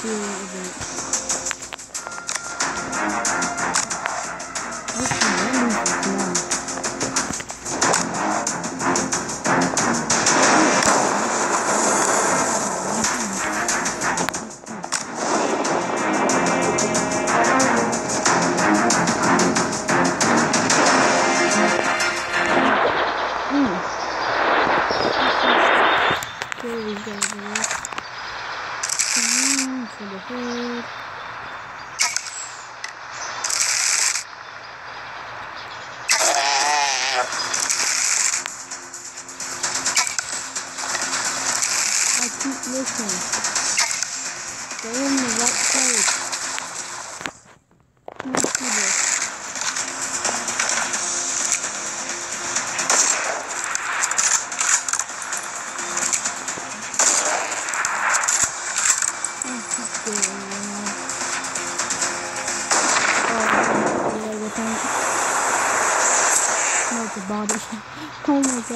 feeling event.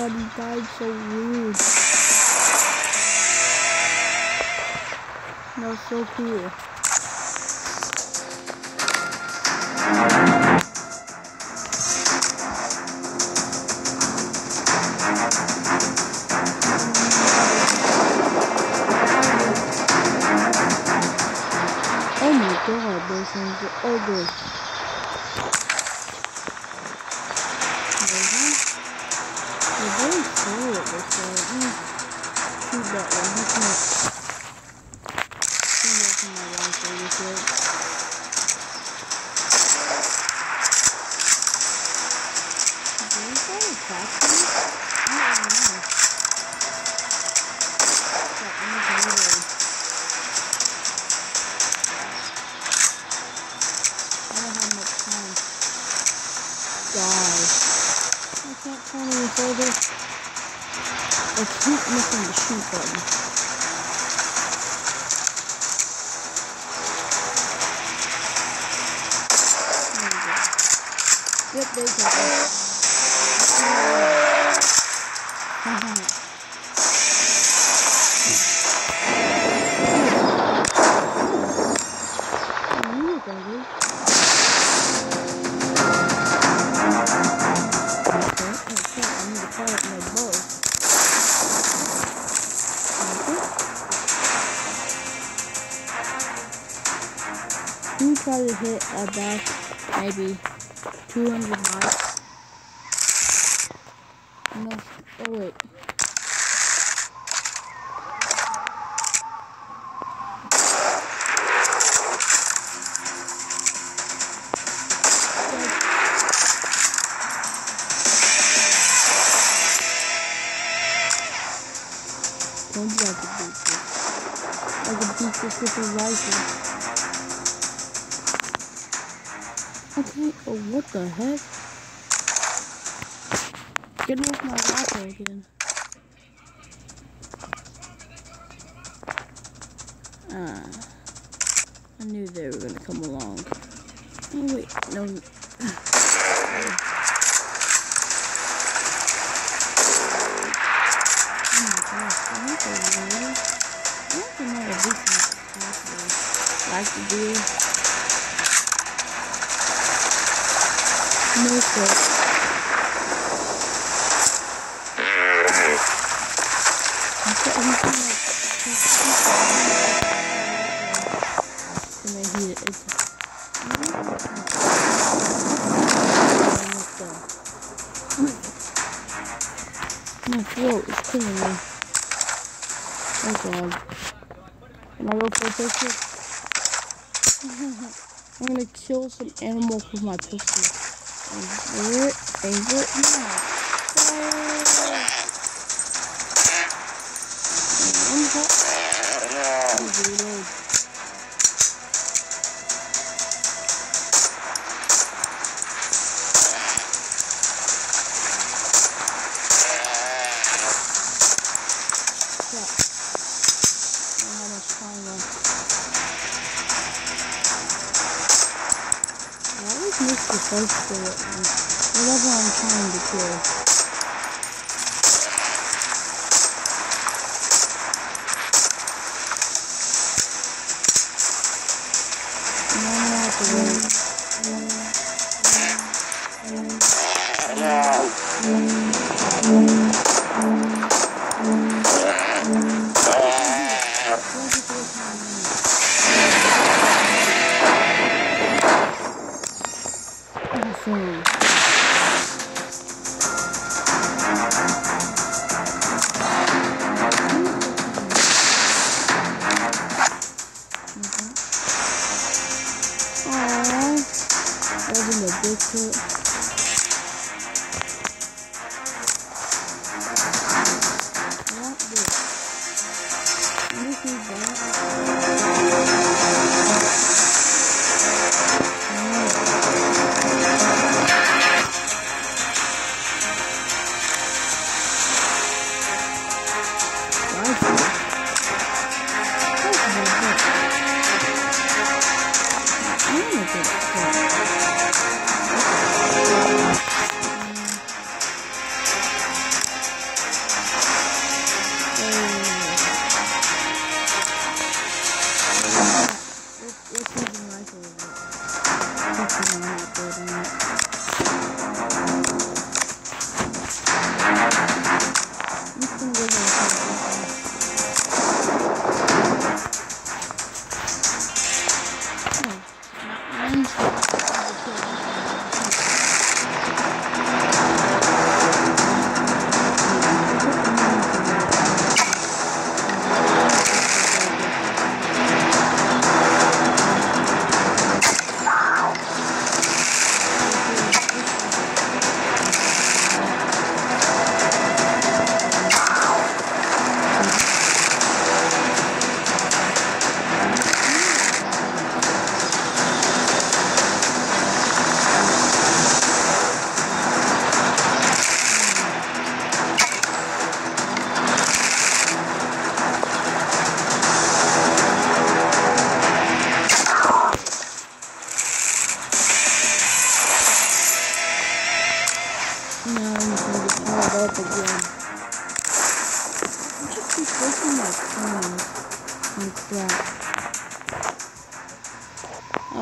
God, he died so weird. That was so cool. Yep, they okay, I need to fire up my bow. You try to hit about maybe 200 marks. No, oh wait. Don't you have to beat can beat this with a rifle. Okay, oh what the heck? Get off my rifle again. Ah, I knew they were gonna come along. Oh wait, no. He it's my throat is killing me. Oh god. Can I go a picture? I'm gonna kill some animals with my pistol. Favorite, favorite, now. Reload. it whatever I'm trying to kill. And I'm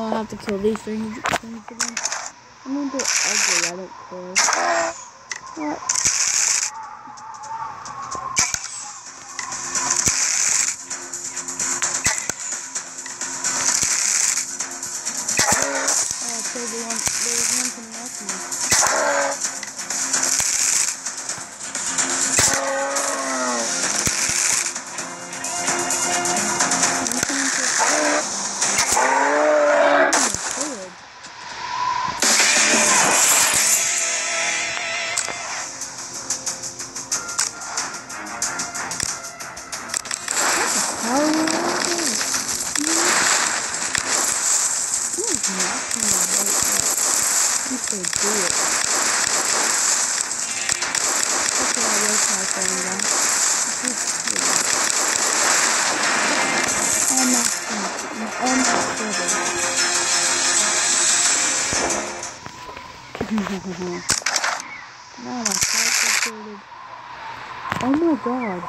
I'll have to kill these things things again. I'm gonna do ugly, I don't care. What? Now my. Oh my god.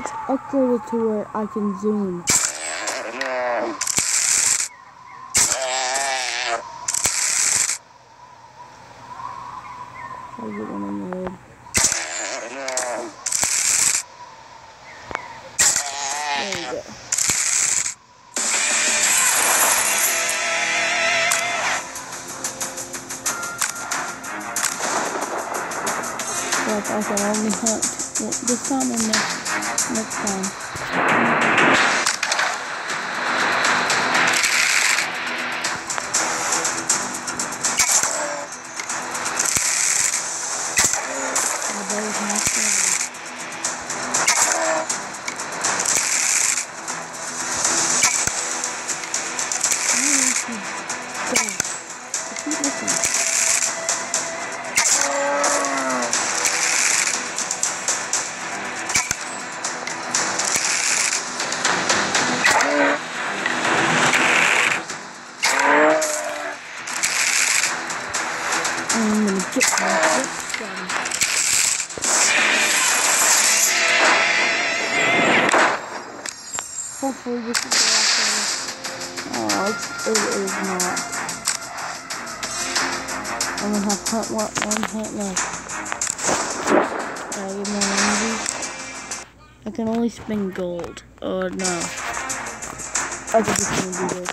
It's upgraded to where I can zoom. I can only hunt this time and next, next time. hopefully this is the last one. It's, it is not. I only have hunt one, one hunt left. I get more energy. I can only spin gold. Oh no. I think it's gonna be good.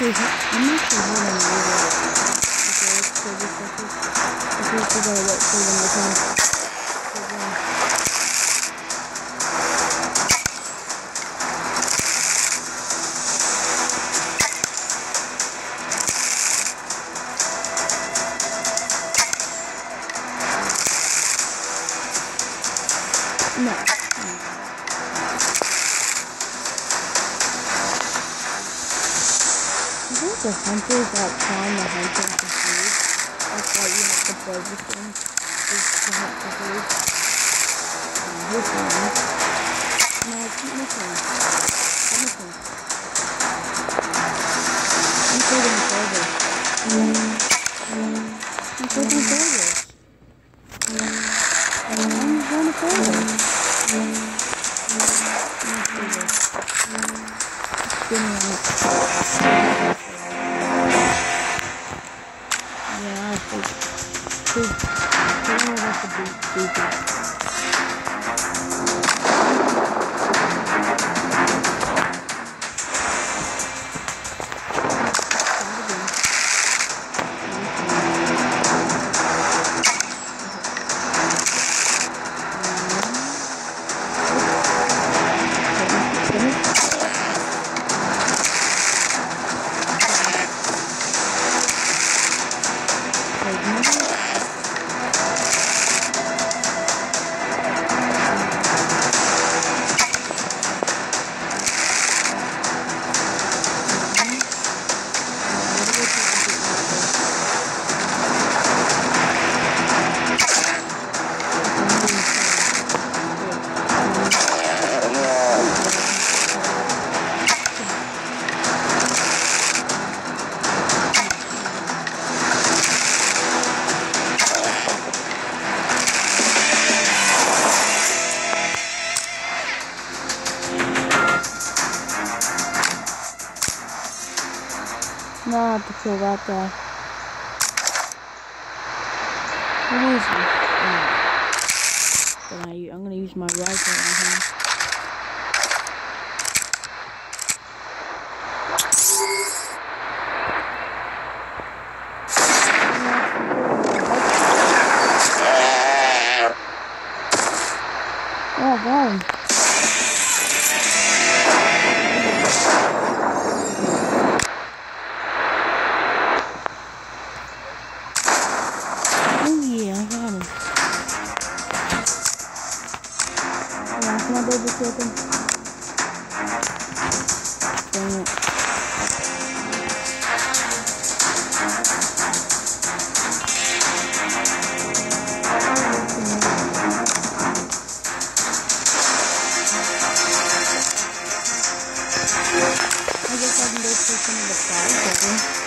I'm hunters that find the hunting for food. That's why you have to play this game. Is to hunt for food. Um, this one. No, keep missing. I'm missing. I'm taking further. I'm taking further. I'm Now I have to kill that guy. Who is he? Oh. I'm gonna use my rifle on him. I can go through